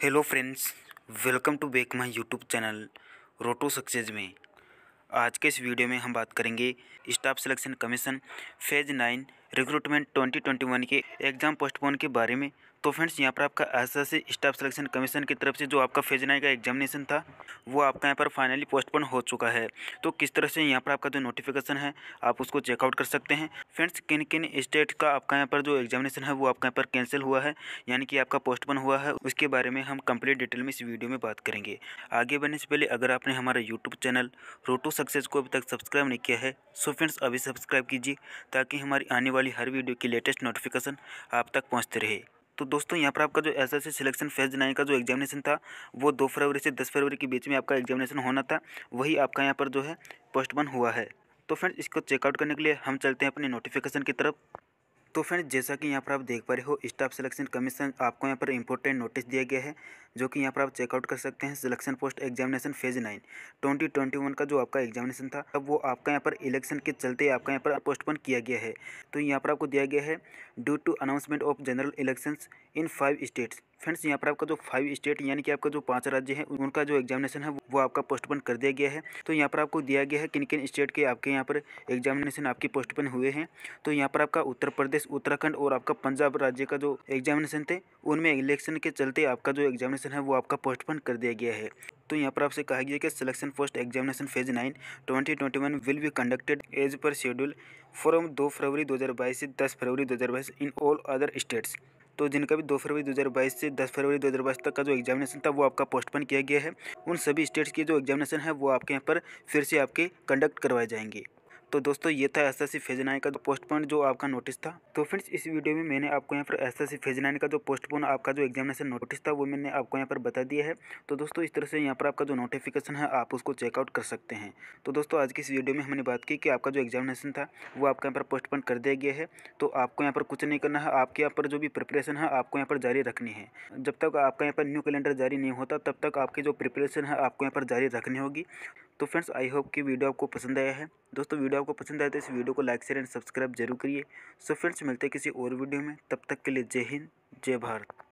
Hello friends welcome to back my YouTube channel रोटो success में। आज के इस वीडियो में हम बात करेंगे staff selection commission phase nine recruitment 2021 के एग्ज़ाम पोस्टपोन के बारे में। तो फ्रेंड्स यहाँ पर आपका ऐसा से स्टाफ सिलेक्शन कमीशन की तरफ़ से जो आपका फ़ेज़ नाइन का एग्जामिनेशन था, वो आपका यहाँ पर फाइनली पोस्टपोन हो चुका है। तो किस तरह से यहाँ पर आपका जो नोटिफिकेशन है, आप उसको चेकआउट कर सकते हैं। फ्रेंड्स किन किन स्टेट का आपका यहाँ पर जो एग्जामिनेशन है, वो आपका यहाँ पर कैंसिल हुआ है, यानी कि आपका पोस्टपोन हुआ है, उसके बारे में हम कंप्लीट डिटेल में इस वीडियो में बात करेंगे। आगे बढ़ने से पहले, अगर आपने हमारा यूट्यूब चैनल रोटो सक्सेस को अभी तक सब्सक्राइब नहीं किया है सो फ्रेंड्स अभी सब्सक्राइब कीजिए, ताकि हमारी आने वाली हर वीडियो की लेटेस्ट नोटिफिकेशन आप तक पहुँचते रहे। तो दोस्तों, यहाँ पर आपका जो S S selection phase nine का जो एग्जामिनेशन था, वो दो फरवरी से दस फरवरी के बीच में आपका एग्जामिनेशन होना था। वही आपका यहाँ पर जो है पोस्टपोन हुआ है। तो फ्रेंड्स इसको चेकआउट करने के लिए हम चलते हैं अपनी नोटिफिकेशन की तरफ़। तो फ्रेंड्स, जैसा कि यहाँ पर आप देख पा रहे हो, स्टाफ सिलेक्शन कमीशन आपको यहाँ पर इंपॉर्टेंट नोटिस दिया गया है, जो कि यहाँ पर आप चेकआउट कर सकते हैं selection post examination phase nine twenty twenty one का जो आपका एग्जामिनेशन था, अब वो आपका यहाँ पर इलेक्शन के चलते आपका यहाँ पर पोस्टपोन किया गया है। तो यहाँ पर आपको दिया गया है due to announcement of general election in five states friends, यहाँ पर आपका जो फाइव स्टेट यानी कि आपका जो पाँच राज्य है उनका जो एग्जामिनेशन है, वो आपका पोस्टपोन कर दिया गया है। तो यहाँ पर आपको दिया गया है किन किन स्टेट के आपके यहाँ पर एग्जामिनेशन आपके पोस्टपोन हुए हैं। तो यहाँ पर आपका उत्तर प्रदेश, उत्तराखंड और आपका पंजाब राज्य का जो एग्जामिनेशन थे, उनमें इलेक्शन के चलते आपका जो एग्जामिनेशन है, वो आपका पोस्टपोन कर दिया गया है। तो यहाँ पर आपसे कहा गया कि selection post examination phase nine twenty twenty one will be conducted as per schedule from दो फरवरी दो हज़ार बाईस से दस फरवरी दो हज़ार बाईस इन ऑल अदर स्टेट्स तो जिनका भी दो फरवरी 2022 से 10 फरवरी 2022 तक का जो एग्जामिनेशन था, वो आपका पोस्टपोन किया गया है। उन सभी स्टेट्स की जो एग्जामिनेशन है, वो आपके यहाँ पर फिर से आपके कंडक्ट करवाए जाएँगे। तो दोस्तों, ये था S S C phase nine का जो पोस्टपोन जो आपका नोटिस था। तो फ्रेंड्स इस वीडियो में मैंने आपको यहाँ पर S S C phase nine का जो पोस्टपोन आपका जो एग्जामिनेशन नोटिस था, वो मैंने आपको यहाँ पर बता दिया है। तो दोस्तों, इस तरह से यहाँ पर आपका जो नोटिफिकेशन है, आप उसको चेकआउट कर सकते हैं। तो दोस्तों, आज की इस वीडियो में हमने बात की कि आपका जो एग्जामिनेशन था, वो आपका यहाँ पर पोस्टपोन कर दिया गया है। तो आपको यहाँ पर कुछ नहीं करना है, आपके यहाँ पर जो भी प्रिपरेशन है, आपको यहाँ पर जारी रखनी है। जब तक आपका यहाँ पर न्यू कैलेंडर जारी नहीं होता, तब तक आपकी जो प्रिपरेशन है, आपको यहाँ पर जारी रखनी होगी। तो फ्रेंड्स, आई होप कि वीडियो आपको पसंद आया है। दोस्तों, वीडियो आपको पसंद आया तो इस वीडियो को लाइक, शेयर एंड सब्सक्राइब ज़रूर करिए। सो फ्रेंड्स, मिलते हैं किसी और वीडियो में। तब तक के लिए जय हिंद, जय भारत।